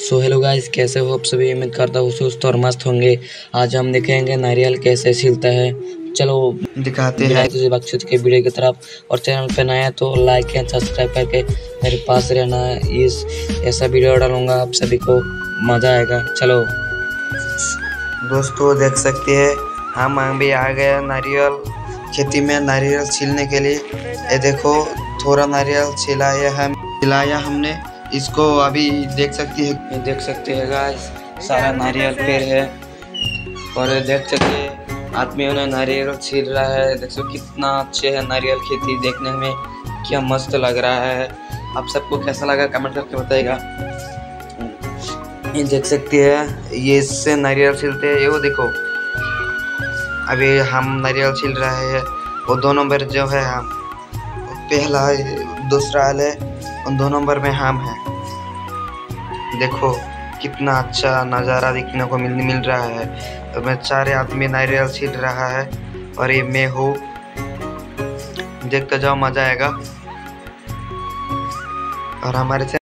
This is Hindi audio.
सो हेलो गाइस कैसे हो आप सभी? उम्मीद करता हूँ सुस्त और मस्त होंगे। आज हम देखेंगे नारियल कैसे छिलता है। चलो दिखाते हैं। तुझे बख्शित के वीडियो की तरफ़। और चैनल पे नया है तो लाइक एंड सब्सक्राइब करके मेरे पास रहना इस ऐसा वीडियो डालूँगा आप सभी को मज़ा आएगा। चलो। दोस्तों देख सकते हैं हम अभी आ गए नारियल। खेती में नारियल छीलने के लिए। ये देखो थोड़ा नारियल छिलाया है छिलाया हमने। इसको अभी देख सकती है? देख सकते हैं गाइस सारा नारियल पेड़ है। और देख सकते हैं, आदमियों ने नारियल छील रहा है। देख देखो कितना अच्छे है नारियल खेती देखने में। क्या मस्त लग रहा है। आप सबको कैसा लगा कमेंट करके बताएगा ये देख सकते हैं, ये इससे नारियल छिलते हैं। ये वो देखो, अभी हम नारियल छिल रहे हैं। वो दो नंबर जो है हम। पहला दूसरा वाले उन दो नंबर में हम हैं। देखो, कितना अच्छा नज़ारा देखने को मिल मिल रहा है। तो मैं चार आदमी नारियल छीट रहा है और ये मैं हूँ। देखते जाओ, मज़ा आएगा। और हमारे